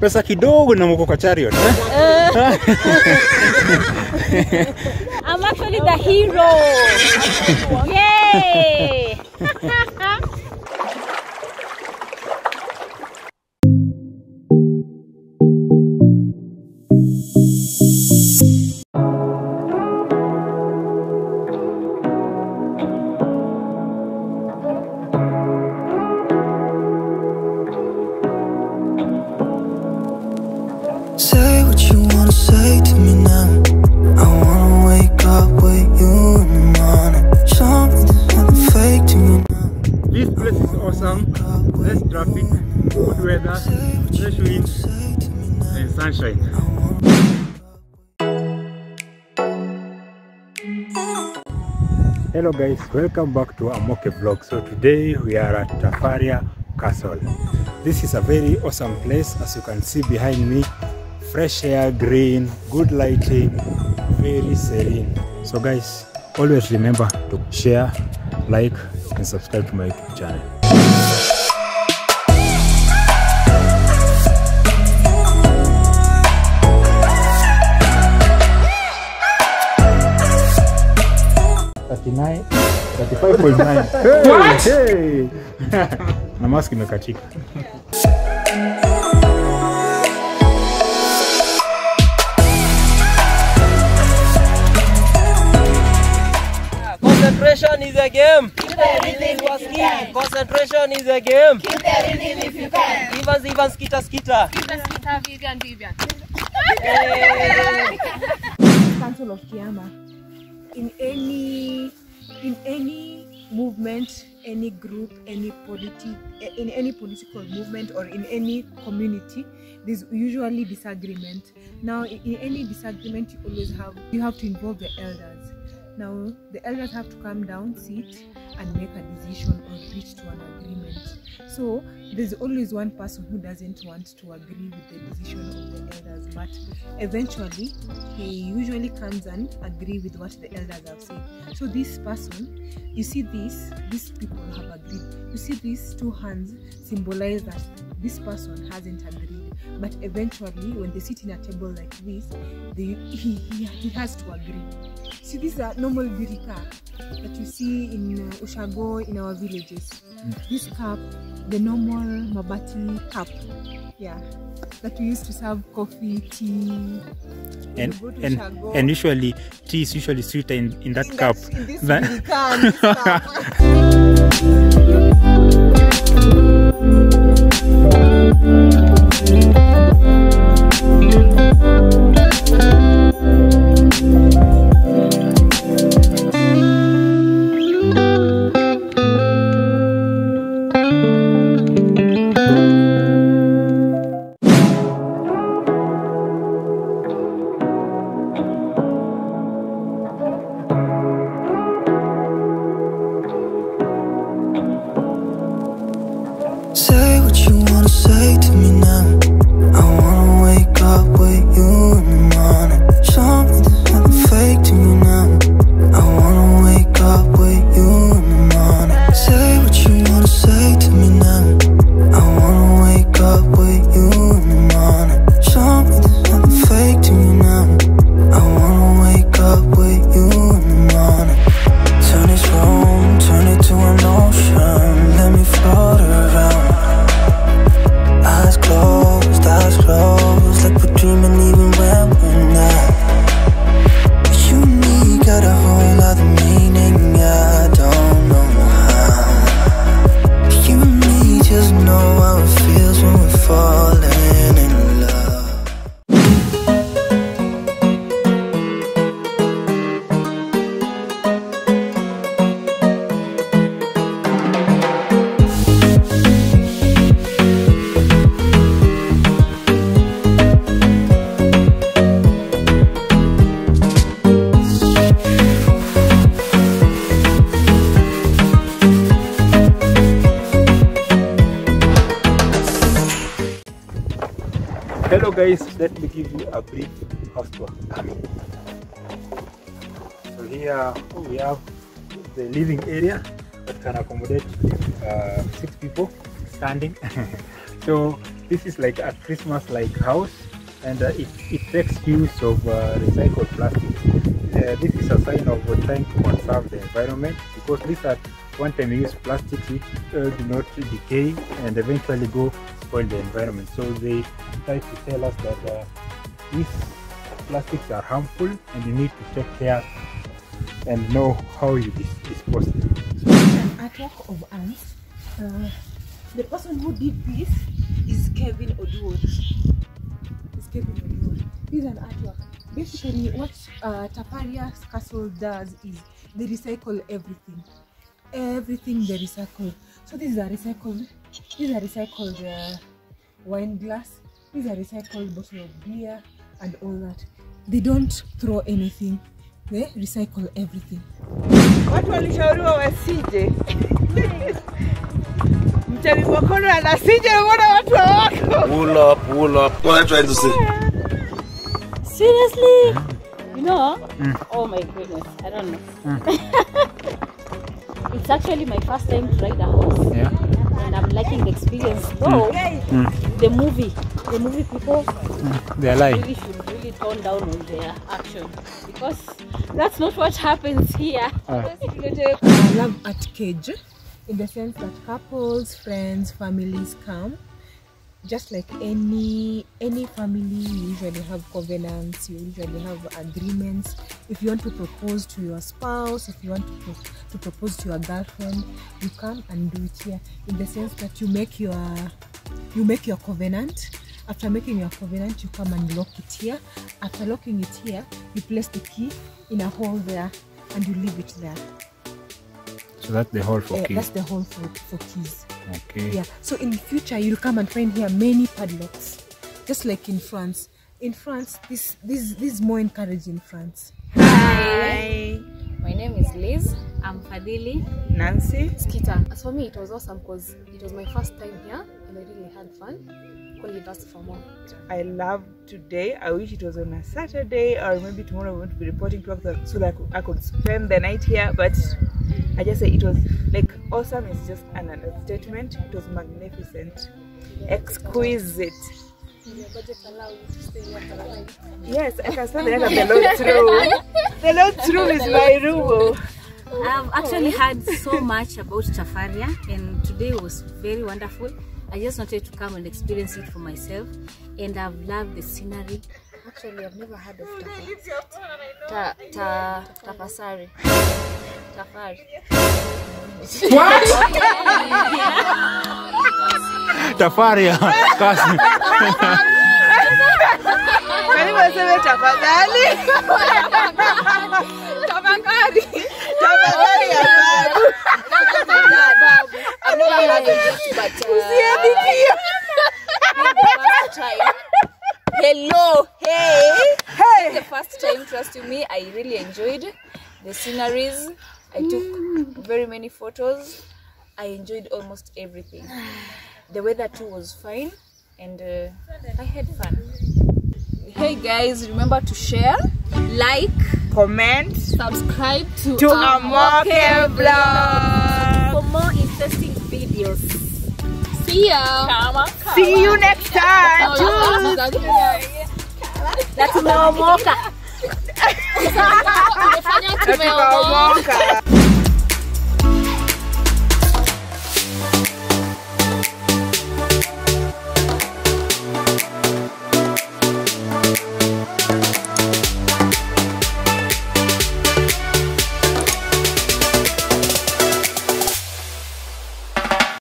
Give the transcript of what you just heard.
pesa kidogo na mko kwa chariot eh? I'm actually the hero. Yay! Hello guys, welcome back to Amoke Vlog. So today we are at Tafaria Castle. This is a very awesome place as you can see behind me. Fresh air, green, good lighting, very serene. So guys, always remember to share, like and subscribe to my YouTube channel. na mask imekatika Concentration is a game. Concentration is a game. Skita skita. Skita. Council of Kiama. In any in any movement, any group, any politi- in any political movement or in any community, there's usually disagreement. Now, in any disagreement, you always have you have to involve the elders. Now, the elders have to come down, sit, and make a decision or reach to an agreement. So, there's always one person who doesn't want to agree with the decision of the elders, but eventually, he usually comes and agree with what the elders have said. So, this person, you see this, these people have agreed. You see these two hands symbolize that this person hasn't agreed. But eventually, when they sit in a table like this, they, he, he, he has to agree. See, these are normal birika that you see in uh, Ushago in our villages. This cup, the normal Mabati cup, yeah, that we used to serve coffee, tea. And you go to and Ushago, and usually tea is usually sweeter in, in that in cup. that- Say what you wanna say to me now. I wanna wake up with you guys, let me give you a brief tour. So here we have the living area that can accommodate uh, six people standing. so this is like a Christmas-like house, and uh, it, it takes use of uh, recycled plastics. Uh, this is a sign of trying to conserve the environment because these are one-time use plastics which uh, do not decay and eventually go spoil the environment. So they try to tell us that uh, these plastics are harmful and you need to take care and know how you dis- dispose them. an artwork of ants. Uh, the person who did this is Kevin Oduor. Is Kevin Oduor. This is an artwork. Basically, what uh, Tafaria Castle does is they recycle everything. Everything they recycle. So this is a recycled. This is a recycled uh, wine glass. This is a recycled bottle of beer and all that. They don't throw anything. They recycle everything. Watu walishauriwa wasije. show mkono anasije mbona watu hawako? Pull up, pull up. What are you trying to say? Seriously? You know? Mm. Oh my goodness. I don't know. it's actually my first time to ride a horse. Yeah. And I'm liking the experience. Mm. Though mm. the movie, the movie people mm. They are lying. really should really tone down on their action because that's not what happens here. I love at cage in the sense that couples, friends, families come. Just like any any family, you usually have covenants. You usually have agreements. If you want to propose to your spouse, if you want to, pro- to propose to your girlfriend, you come and do it here. In the sense that you make your you make your covenant. After making your covenant, you come and lock it here. After locking it here, you place the key in a hole there, and you leave it there. So that's the hole for Eh, kids. that's the whole for, for keys. Okay. Yeah. So in the future you'll come and find here many padlocks, just like in France. In France, this this this is more encouraged in France. Hi. My name is Liz. I'm Fadili. Nancy. Skita. As for me, it was awesome because it was my first time here and I really had fun. Calling us for more. I love today. I wish it was on a Saturday or maybe tomorrow. I want to be reporting to work so- so that I could spend the night here. But I just say it was like awesome. It's just an understatement. It was magnificent, exquisite. Yes, I can spend the night of the Lord's room. The Lord's room is my room. I've actually heard so much about Tafaria and today was very wonderful. I just wanted to come and experience it for myself and I've loved the scenery. Actually, I've never heard of Tafa. Ta, ta, tapasari. Tafari. Tafaria. Kasi. Karibu aseme tafadhali. Tafakari. Tafakari ya babu. I've never heard of it, but the first. Hello, hey. Hey. the first time, trust you me, I really enjoyed the sceneries. I took very many photos. I enjoyed almost everything. The weather too was fine, and uh, I had fun. Hey guys, remember to share, like, Comment Subscribe to, to Amoke Vlog. for more interesting videos. see ya. See you next time. Eu falei assim, meu amor.